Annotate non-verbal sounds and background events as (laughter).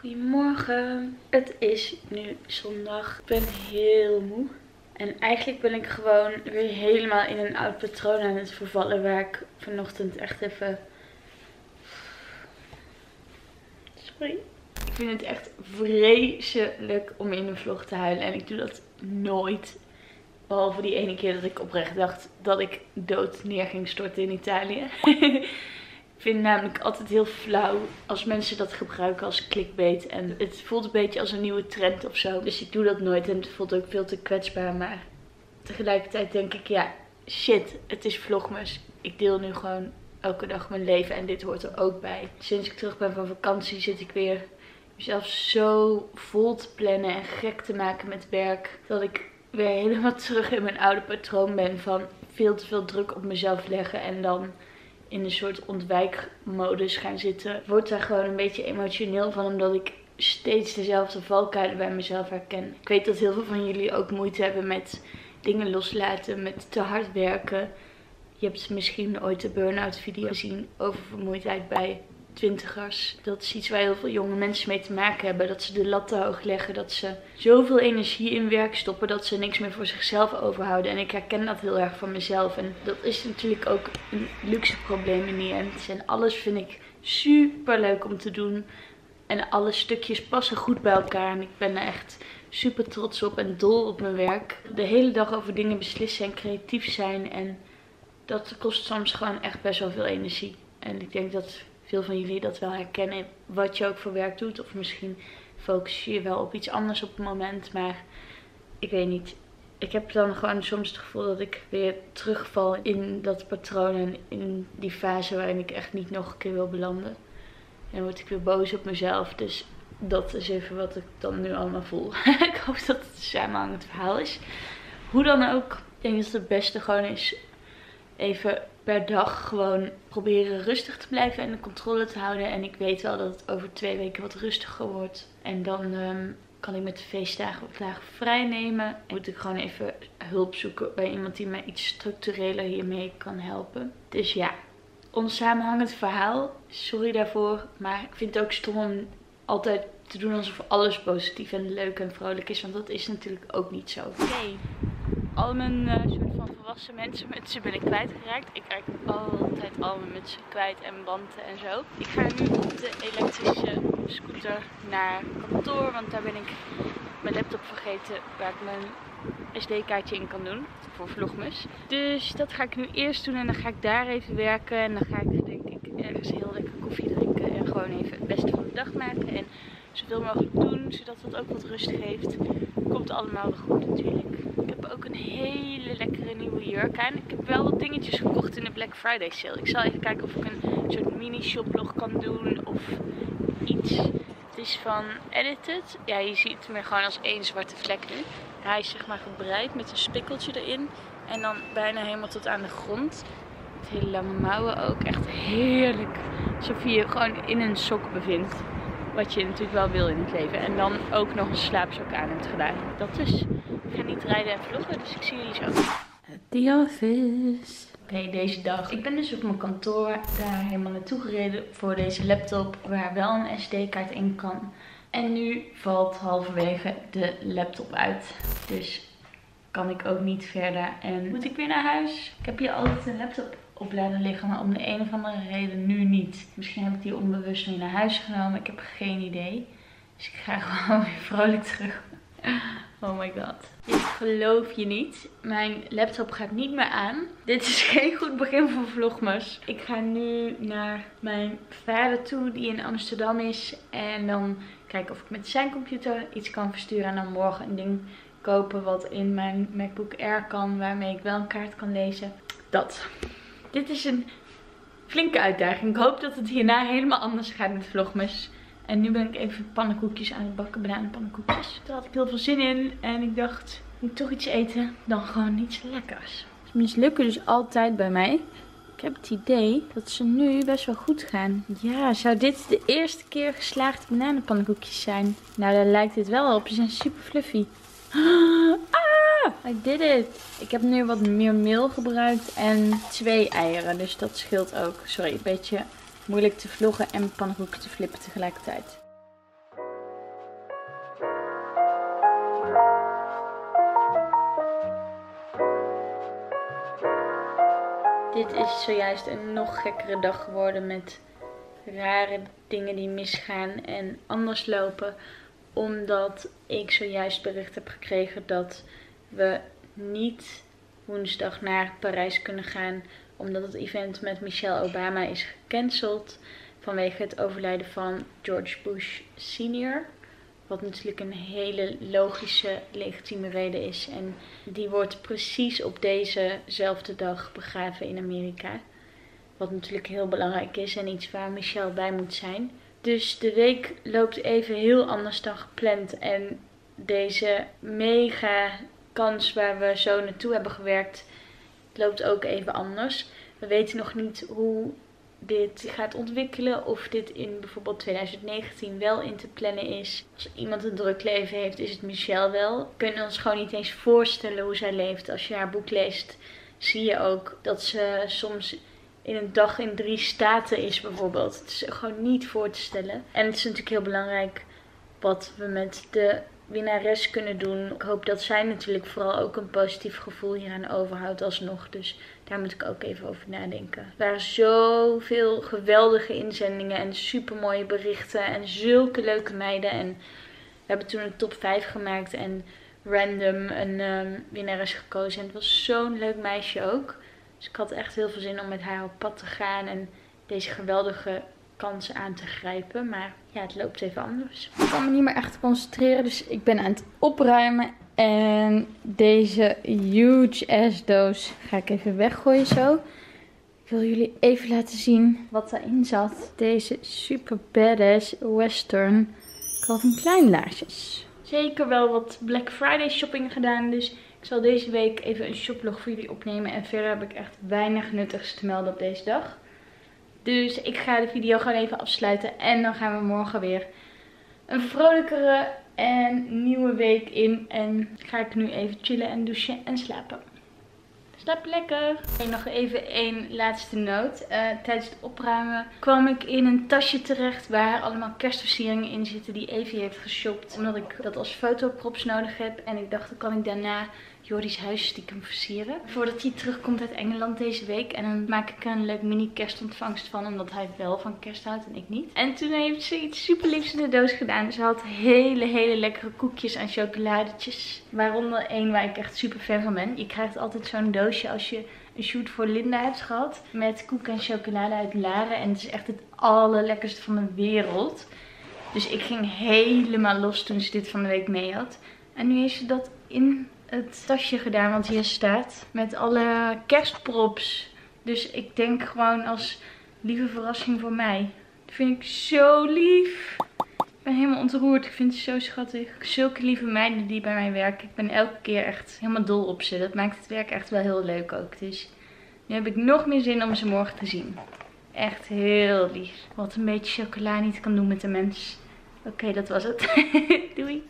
Goedemorgen. Het is nu zondag. Ik ben heel moe. En eigenlijk ben ik gewoon weer helemaal in een oud patroon aan het vervallen. Waar ik vanochtend echt even... Sorry. Ik vind het echt vreselijk om in een vlog te huilen. En ik doe dat nooit. Behalve die ene keer dat ik oprecht dacht dat ik dood neer ging storten in Italië. (laughs) Ik vind het namelijk altijd heel flauw als mensen dat gebruiken als clickbait. En het voelt een beetje als een nieuwe trend of zo. Dus ik doe dat nooit en het voelt ook veel te kwetsbaar. Maar tegelijkertijd denk ik, ja, shit, het is vlogmas. Ik deel nu gewoon elke dag mijn leven en dit hoort er ook bij. Sinds ik terug ben van vakantie zit ik weer mezelf zo vol te plannen en gek te maken met werk. Dat ik weer helemaal (laughs) terug in mijn oude patroon ben van veel te veel druk op mezelf leggen en dan in een soort ontwijkmodus gaan zitten. Ik word daar gewoon een beetje emotioneel van, omdat ik steeds dezelfde valkuilen bij mezelf herken. Ik weet dat heel veel van jullie ook moeite hebben met dingen loslaten, met te hard werken. Je hebt misschien ooit de burn-out video gezien over vermoeidheid bij twintigers. Dat is iets waar heel veel jonge mensen mee te maken hebben. Dat ze de lat te hoog leggen. Dat ze zoveel energie in werk stoppen dat ze niks meer voor zichzelf overhouden. En ik herken dat heel erg van mezelf. En dat is natuurlijk ook een luxe probleem in die end. En alles vind ik super leuk om te doen. En alle stukjes passen goed bij elkaar. En ik ben er echt super trots op en dol op mijn werk. De hele dag over dingen beslissen en creatief zijn. En dat kost soms gewoon echt best wel veel energie. En ik denk dat veel van jullie dat wel herkennen. Wat je ook voor werk doet. Of misschien focus je je wel op iets anders op het moment. Maar ik weet niet. Ik heb dan gewoon soms het gevoel dat ik weer terugval in dat patroon. En in die fase waarin ik echt niet nog een keer wil belanden. En dan word ik weer boos op mezelf. Dus dat is even wat ik dan nu allemaal voel. (laughs) ik hoop dat het een samenhangend verhaal is. Hoe dan ook. Ik denk dat het beste gewoon is even per dag gewoon proberen rustig te blijven en de controle te houden. En ik weet wel dat het over twee weken wat rustiger wordt. En dan um, kan ik met de feestdagen wat dagen vrij nemen. Moet ik gewoon even hulp zoeken bij iemand die mij iets structureler hiermee kan helpen. Dus ja, onsamenhangend verhaal. Sorry daarvoor. Maar ik vind het ook stom om altijd te doen alsof alles positief en leuk en vrolijk is. Want dat is natuurlijk ook niet zo. Oké, al mijn uh, soort van volwassen mensen mutsen ben ik kwijtgeraakt. Ik raak altijd al mijn mutsen kwijt en banden en zo. Ik ga nu op de elektrische scooter naar kantoor, want daar ben ik mijn laptop vergeten waar ik mijn SD-kaartje in kan doen voor vlogmus. Dus dat ga ik nu eerst doen en dan ga ik daar even werken en dan ga ik denk ik ergens heel lekker koffie drinken en gewoon even het beste van de dag maken en zoveel mogelijk doen, zodat het ook wat rust geeft. Komt allemaal goed natuurlijk. Een hele lekkere nieuwe jurk aan. Ik heb wel wat dingetjes gekocht in de Black Friday sale. Ik zal even kijken of ik een soort mini shoplog kan doen of iets. Het is van Edited. Ja, je ziet me gewoon als één zwarte vlek nu. Hij is zeg maar gebreid met een spikkeltje erin. En dan bijna helemaal tot aan de grond. Met hele lange mouwen ook. Echt heerlijk. Alsof je je gewoon in een sok bevindt. Wat je natuurlijk wel wil in het leven. En dan ook nog een slaapzak aan hebt gedaan. Dat is. Ik ga niet rijden en vloggen, dus ik zie jullie zo. The office. Oké, deze dag. Ik ben dus op mijn kantoor daar helemaal naartoe gereden voor deze laptop. Waar wel een SD-kaart in kan. En nu valt halverwege de laptop uit. Dus kan ik ook niet verder. En moet ik weer naar huis. Ik heb hier altijd een laptop op laten liggen. Maar om de een of andere reden nu niet. Misschien heb ik die onbewust mee naar huis genomen. Ik heb geen idee. Dus ik ga (laughs) gewoon weer vrolijk terug. Oh my god. Dit geloof je niet. Mijn laptop gaat niet meer aan. Dit is (laughs) geen goed begin voor Vlogmas. Ik ga nu naar mijn vader toe die in Amsterdam is. En dan kijken of ik met zijn computer iets kan versturen. En dan morgen een ding kopen wat in mijn MacBook Air kan. Waarmee ik wel een kaart kan lezen. Dat. Dit is een flinke uitdaging. Ik hoop dat het hierna helemaal anders gaat met Vlogmas. En nu ben ik even pannenkoekjes aan het bakken, bananenpannenkoekjes. Daar had ik heel veel zin in. En ik dacht, moet toch iets eten dan gewoon iets lekkers. Ze mislukken dus altijd bij mij. Ik heb het idee dat ze nu best wel goed gaan. Ja, zou dit de eerste keer geslaagde bananenpannenkoekjes zijn? Nou, daar lijkt het wel op. Ze zijn super fluffy. (gasps) Ah, I did it. Ik heb nu wat meer meel gebruikt en twee eieren. Dus dat scheelt ook. Sorry, een beetje moeilijk te vloggen en pannenkoeken te flippen tegelijkertijd. Dit is zojuist een nog gekkere dag geworden met rare dingen die misgaan en anders lopen. Omdat ik zojuist bericht heb gekregen dat we niet woensdag naar Parijs kunnen gaan omdat het event met Michelle Obama is gecanceld vanwege het overlijden van George Bush senior. Wat natuurlijk een hele logische, legitieme reden is. En die wordt precies op dezezelfde dag begraven in Amerika. Wat natuurlijk heel belangrijk is en iets waar Michelle bij moet zijn. Dus de week loopt even heel anders dan gepland. En deze mega kans waar we zo naartoe hebben gewerkt, loopt ook even anders. We weten nog niet hoe dit gaat ontwikkelen. Of dit in bijvoorbeeld 2019 wel in te plannen is. Als iemand een druk leven heeft, is het Michelle wel. We kunnen ons gewoon niet eens voorstellen hoe zij leeft. Als je haar boek leest, zie je ook dat ze soms in een dag in drie staten is bijvoorbeeld. Het is gewoon niet voor te stellen. En het is natuurlijk heel belangrijk wat we met de winnares kunnen doen. Ik hoop dat zij natuurlijk vooral ook een positief gevoel hieraan overhoudt alsnog. Dus daar moet ik ook even over nadenken. Er waren zoveel geweldige inzendingen en super mooie berichten en zulke leuke meiden. En we hebben toen een top 5 gemaakt en random een um, winnares gekozen. En het was zo'n leuk meisje ook. Dus ik had echt heel veel zin om met haar op pad te gaan en deze geweldige kansen aan te grijpen. Maar ja, het loopt even anders. Ik kan me niet meer echt concentreren, dus ik ben aan het opruimen. En deze huge ass doos ga ik even weggooien zo. Ik wil jullie even laten zien wat daarin zat. Deze super badass western Calvin Klein laarsjes. Zeker wel wat Black Friday shopping gedaan, dus ik zal deze week even een shoplog voor jullie opnemen. En verder heb ik echt weinig nuttigs te melden op deze dag. Dus ik ga de video gewoon even afsluiten. En dan gaan we morgen weer een vrolijkere en nieuwe week in. En ga ik nu even chillen en douchen en slapen. Slaap lekker. En nog even één laatste noot. Uh, tijdens het opruimen kwam ik in een tasje terecht waar allemaal kerstversieringen in zitten die Evie heeft geshopt. Omdat ik dat als fotoprops nodig heb. En ik dacht, dan kan ik daarna Jordi's huis stiekem versieren. Voordat hij terugkomt uit Engeland deze week. En dan maak ik een leuk mini kerstontvangst van. Omdat hij wel van kerst houdt en ik niet. En toen heeft ze iets super liefs in de doos gedaan. Ze had hele, hele lekkere koekjes en chocoladetjes. Waaronder één waar ik echt super fan van ben. Je krijgt altijd zo'n doosje als je een shoot voor Linda hebt gehad. Met koek en chocolade uit Laren. En het is echt het allerlekkerste van de wereld. Dus ik ging helemaal los toen ze dit van de week mee had. En nu heeft ze dat in het tasje gedaan wat hier staat. Met alle kerstprops. Dus ik denk gewoon als lieve verrassing voor mij. Dat vind ik zo lief. Ik ben helemaal ontroerd. Ik vind het zo schattig. Zulke lieve meiden die bij mij werken. Ik ben elke keer echt helemaal dol op ze. Dat maakt het werk echt wel heel leuk ook. Dus nu heb ik nog meer zin om ze morgen te zien. Echt heel lief. Wat een beetje chocola niet kan doen met de mens. Oké, dat was het. (laughs) Doei.